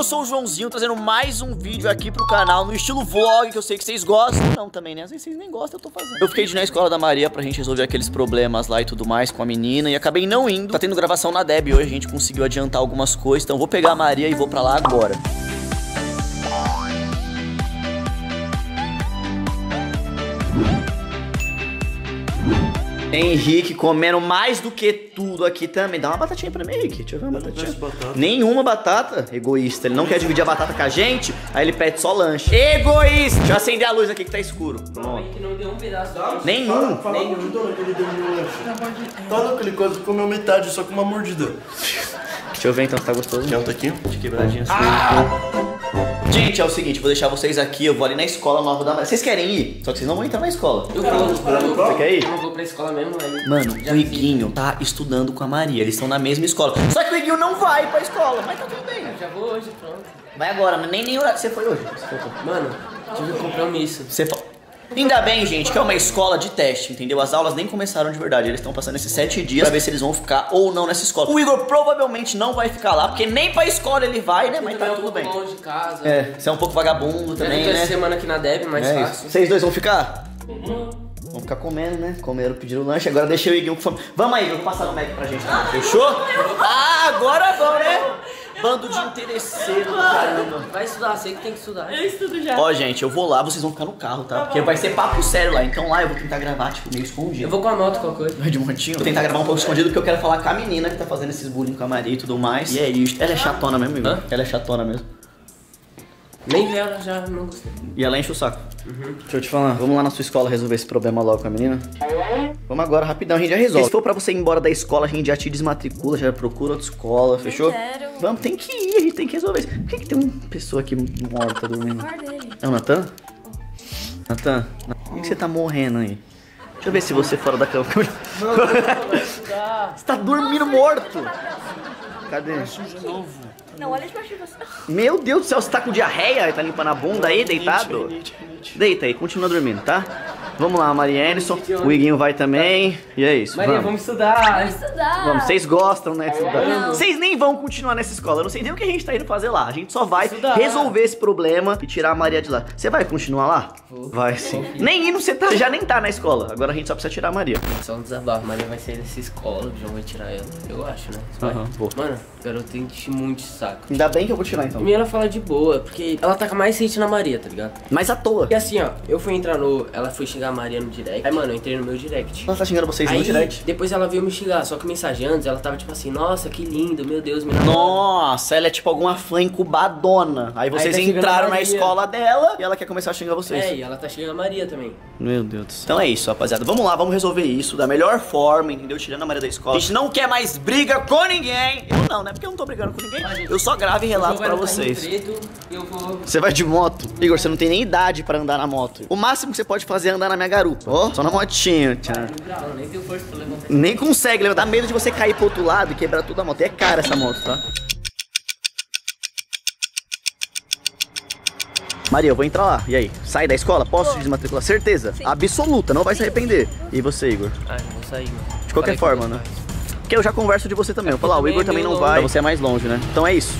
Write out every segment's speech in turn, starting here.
eu sou o Joãozinho, trazendo mais um vídeo aqui pro canal no estilo vlog, que eu sei que vocês gostam. Não, também, né? Às vezes vocês nem gostam, eu tô fazendo. Eu fiquei de ir na escola da Maria pra gente resolver aqueles problemas lá e tudo mais com a menina e acabei não indo. Tá tendo gravação na Deb hoje, a gente conseguiu adiantar algumas coisas, então vou pegar a Maria e vou pra lá agora. Henrique comendo mais do que tudo aqui também. Dá uma batatinha pra mim, Henrique. Deixa eu ver uma batatinha. batata. Nenhuma batata. Egoísta. Ele não quer dividir a batata com a gente, aí ele pede só lanche. Egoísta! Deixa eu acender a luz aqui que tá escuro. Pronto. que não deu um pedaço. Nenhum. Fala pra dona que ele deu meu lanche. Toda aquele coisa comeu metade, só com uma mordida. Deixa eu ver então se tá gostoso. Quer um taquinho? De quebradinha assim. Gente, é o seguinte, vou deixar vocês aqui, eu vou ali na escola nova da Maria. Vocês querem ir? Só que vocês não vão entrar na escola. Eu vou, Você quer ir? Eu vou pra escola mesmo, aí. Mano, Já o Iguinho tá estudando com a Maria, eles estão na mesma escola. Só que o Iguinho não vai pra escola, mas tá tudo bem. Já vou hoje, pronto. Vai agora, mas nem nem horário. Você foi hoje? Você foi. Mano, tive um compromisso. Você fa- Ainda bem, gente, que é uma escola de teste, entendeu? As aulas nem começaram de verdade. Eles estão passando esses sete dias pra ver se eles vão ficar ou não nessa escola. O Igor provavelmente não vai ficar lá, porque nem pra escola ele vai, né? Mas tá é um tudo bem. longe de casa. É, você é um pouco vagabundo também, né? semana aqui na Deb, mais É fácil. Vocês dois vão ficar? Vão ficar comendo, né? Comeram, pediram lanche. Agora deixei o Iguinho com fome. Vamos aí, Igor, passar no Mac pra gente. também, Fechou? Ah, agora vão, né? Bando de interesseiro do caramba. Vai estudar, sei que tem que estudar. Eu estudo já. Ó, gente, eu vou lá, vocês vão ficar no carro, tá? Porque vai ser papo sério lá. Então lá eu vou tentar gravar, tipo, meio escondido. Eu vou com a moto, qualquer coisa. Vai de montinho. Vou tentar gravar um pouco escondido porque eu quero falar com a menina que tá fazendo esses bullying com a Maria e tudo mais. E é isso. Ela é chatona mesmo, Igor? Hã? Ela é chatona mesmo. Nem vi ela, já não gostei. E ela enche o saco. Deixa eu te falar, vamos lá na sua escola resolver esse problema logo com a menina? Vamos agora, rapidão, a gente já resolve. Se for pra você ir embora da escola, a gente já te desmatricula, já procura outra escola, fechou? quero. Vamos, tem que ir, a gente tem que resolver isso. Por que, que tem uma pessoa aqui morta dormindo? É o Natan? Natan, por que que você tá morrendo aí? Deixa eu ver se você fora da cama. você tá dormindo morto. Cadê? Não, olha de baixo de você. Meu Deus do céu, você tá com diarreia? Tá limpando a bunda aí, deitado? Deita aí, continua dormindo, tá? Vamos lá, Maria Anderson. O Iguinho vai também. E é isso. Maria, vamos. vamos estudar. Estudar. Vamos, vocês gostam, né? de estudar. Não. Vocês nem vão continuar nessa escola. Eu não sei nem o que a gente tá indo fazer lá. A gente só vai Estudar. resolver esse problema e tirar a Maria de lá. Você vai continuar lá? Vai sim. Nem indo, você tá, já nem tá na escola. Agora a gente só precisa tirar a Maria. Só um desabafo, Maria vai sair dessa escola, o João vai tirar ela. Eu acho, né? Vai? Vou. Mano, garoto enche muito saco. Ainda bem que eu vou tirar então. E ela fala de boa, porque ela tá com mais hate na Maria, tá ligado? Mas à toa. E assim, ó, eu fui entrar no. Ela foi xingar a Maria no direct. Aí, mano, eu entrei no meu direct. Ela tá xingando vocês Aí, no direct. depois ela veio me xingar, só que mensagem antes, ela tava tipo assim, nossa, que lindo, meu Deus, me namora. Nossa, ela é tipo alguma fã incubadona. Aí vocês tá xingando entraram na escola dela e ela quer começar a xingar vocês. É, e ela tá xingando a Maria também. Meu Deus do céu. Então é isso, rapaziada. Vamos lá, vamos resolver isso da melhor forma, entendeu? Tirando a Maria da escola. A gente não quer mais briga com ninguém. Eu não, né? Porque eu não tô brigando com ninguém. Eu só gravo e relato pra vocês. eu vou. Você vai de moto? Igor, você não tem nem idade pra andar na moto. O máximo que você pode fazer é andar na minha garupa. Ó, só na motinha. Tchau. Não, nem tenho força pra levantar. Nem consegue levantar. Dá medo de você cair pro outro lado e quebrar tudo a moto. E é cara essa moto, tá? Maria, eu vou entrar lá. E aí? Sai da escola? Posso te desmatricular? Certeza? Absoluta, não vai se arrepender. E você, Igor? Ah, não vou sair, mano. De qualquer com forma, né? Porque eu já converso de você também. Eu falo, ah, o Igor também não longe. vai. Você é mais longe, né? Então é isso.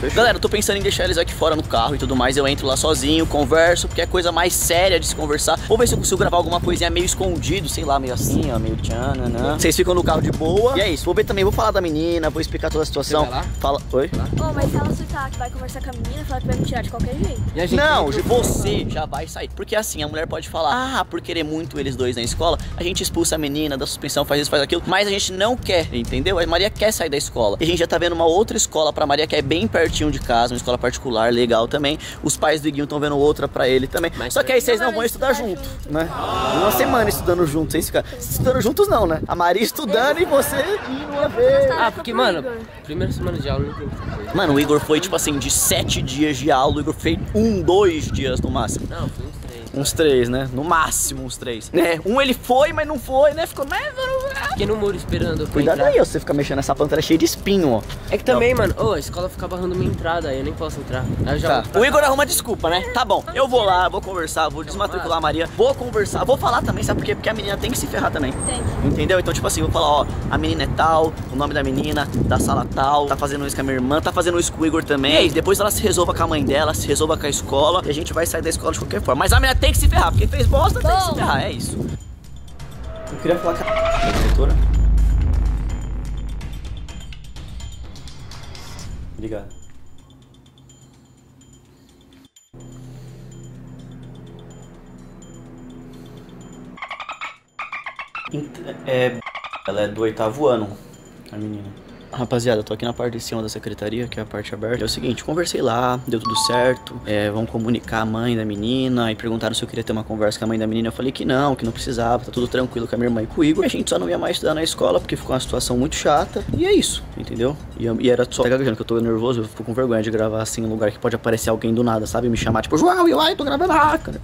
Sim. Galera, eu tô pensando em deixar eles aqui fora no carro e tudo mais. Eu entro lá sozinho, converso, porque é coisa mais séria de se conversar. Vou ver se eu consigo gravar alguma coisinha meio escondido, sei lá, meio assim, ó, meio tchananã. Vocês ficam no carro de boa. E é isso. Vou ver também, vou falar da menina, vou explicar toda a situação. Você vai lá? Fala. Oi? Ô, mas se ela aceitar que vai conversar com a menina, fala que vai me tirar de qualquer jeito. E a gente Não, você já vai sair. Porque assim, a mulher pode falar, ah, por querer muito eles dois na escola, a gente expulsa a menina da suspensão, faz isso, faz aquilo. Mas a gente não quer, entendeu? A Maria quer sair da escola. E a gente já tá vendo uma outra escola pra Maria que é bem pertinho de casa, uma escola particular, legal também. Os pais do Iguinho estão vendo outra pra ele também. Mas Só que aí vocês não vão estudar estudar junto, junto. né? Uma semana estudando juntos, vocês ficam. Estudando juntos não, né? A Maria estudando e você indo uma vez. Ah, porque, mano, primeira semana de aula. Mano, o Igor foi tipo assim, de sete dias de aula, o Igor fez um, dois dias no máximo. Não, foi uns três. Né? No máximo uns três. É, um ele foi, mas não foi, né? Ficou. Fiquei no muro esperando. Cuidado entrar. aí, você fica mexendo nessa planta, ela é cheia de espinho, ó. É que também, mano, ô, a escola fica barrando minha entrada, aí eu nem posso entrar. Aí eu já Tá. O Igor arruma desculpa, né? Tá bom. Eu vou lá, vou conversar, vou desmatricular a Maria, vou conversar, vou falar também, sabe por quê? Porque a menina tem que se ferrar também. Tem. Entendeu? Então, tipo assim, eu vou falar, ó, a menina é tal, o nome da menina, da sala tal, tá fazendo isso com a minha irmã, tá fazendo isso com o Igor também. E aí, depois ela se resolva com a mãe dela, se resolva com a escola, e a gente vai sair da escola de qualquer forma. Mas a menina tem que se ferrar, porque fez bosta, tem que se Bom. ferrar, é isso. Eu queria falar com a diretora. Obrigado. Ent- É. Ela é do oitavo ano, a menina. Rapaziada, tô aqui na parte de cima da secretaria, que é a parte aberta. É o seguinte, conversei lá, deu tudo certo. É, vamos comunicar a mãe da menina. E perguntaram se eu queria ter uma conversa com a mãe da menina. Eu falei que não, que não precisava, tá tudo tranquilo com a minha irmã e com o Igor. E a gente só não ia mais estudar na escola, porque ficou uma situação muito chata. E é isso, entendeu? E, eu- e era só tá gaguejando, que eu tô nervoso, eu fico com vergonha de gravar assim em um lugar que pode aparecer alguém do nada, sabe? Me chamar, tipo, João, eu, ai, tô gravando a cara.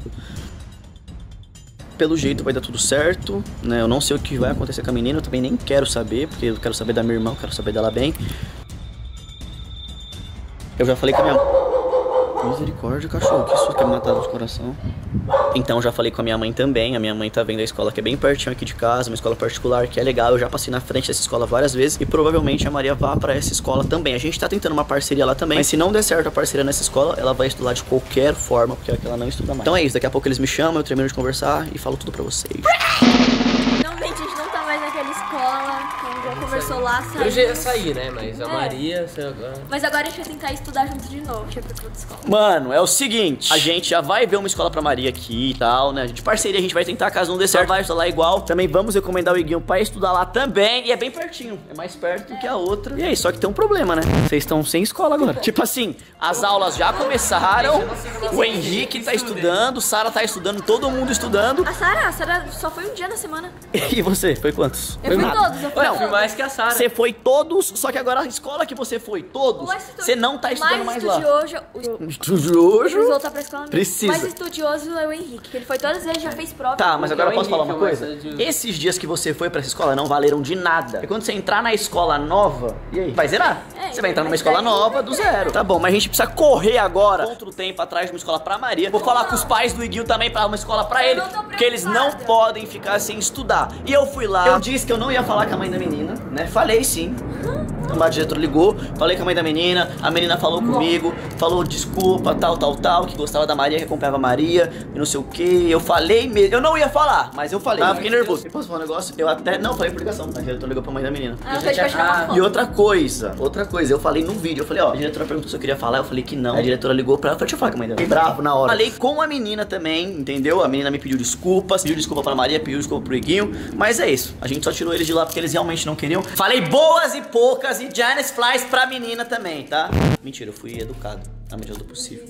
Pelo jeito vai dar tudo certo, né? Eu não sei o que vai acontecer com a menina, eu também nem quero saber, porque eu quero saber da minha irmã, eu quero saber dela bem. Eu já falei com a minha. Misericórdia, cachorro, que susto, quer matar dos coração. Então já falei com a minha mãe também. A minha mãe tá vendo a escola que é bem pertinho aqui de casa, uma escola particular que é legal. Eu já passei na frente dessa escola várias vezes e provavelmente a Maria vá pra essa escola também. A gente tá tentando uma parceria lá também, mas se não der certo a parceria nessa escola, ela vai estudar de qualquer forma, porque é ela não estuda mais. Então é isso, daqui a pouco eles me chamam, eu termino de conversar e falo tudo pra vocês. Eu já ia saímos. sair, né? Mas a É. Maria, você agora. Mas agora a gente vai tentar estudar juntos de novo. Ir pra outra escola. Mano, é o seguinte, a gente já vai ver uma escola pra Maria aqui e tal, né? De parceria a gente vai tentar, caso não dê certo, vai estudar lá igual. Também vamos recomendar o Iguinho pra estudar lá também. E é bem pertinho, é mais perto do que a outra. E aí, só que tem um problema, né? Vocês estão sem escola agora. Tipo assim, as aulas já começaram, o Henrique tá estudando, Sara tá estudando, todo mundo estudando. A Sara, a Sara só foi um dia na semana. E você, foi quantos? Eu foi fui nada. todos, eu fui todos. fui mais que a Sara. Você foi todos, só que agora a escola que você foi todos, mais você não tá estudando mais, lá. estudioso, o- Estudioso? Preciso voltar pra escola mesmo. Precisa. Mais estudioso é o Henrique, que ele foi todas as vezes, já fez prova. Tá, mas agora eu posso falar uma coisa? Esses dias que você foi pra essa escola não valeram de nada. E quando você entrar na escola nova, e aí? Vai zerar? É, você vai entrar numa escola nova do zero. Tá bom, mas a gente precisa correr agora contra o tempo atrás de uma escola pra Maria. Vou falar com os pais do Iguinho também pra uma escola pra ele. Porque eles não podem ficar sem estudar. E eu fui lá, eu disse que eu não ia falar com a mãe da menina, né? Falei sim. A diretora ligou, falei com a mãe da menina, a menina falou comigo, falou desculpa, tal, tal, tal, que gostava da Maria, que acompanhava a Maria, e não sei o que. Eu falei mesmo, eu não ia falar, mas eu falei. Ah, fiquei nervoso. E posso falar um negócio? Eu até, não, falei por ligação, a diretora ligou pra mãe da menina. Ah, a gente vai tirar uma E outra coisa, outra coisa, eu falei no vídeo, eu falei, ó, a diretora perguntou se eu queria falar, eu falei que não. A diretora ligou pra ela, eu falei, deixa eu falar com a mãe dela. Fiquei bravo na hora. Falei com a menina também, entendeu? A menina me pediu desculpas, pediu desculpa pra Maria, pediu desculpa pro Iguinho, mas é isso. A gente só tirou eles de lá porque eles realmente não queriam. Falei boas e poucas e Janice Flies pra menina também, tá? Mentira, eu fui educado na medida do possível.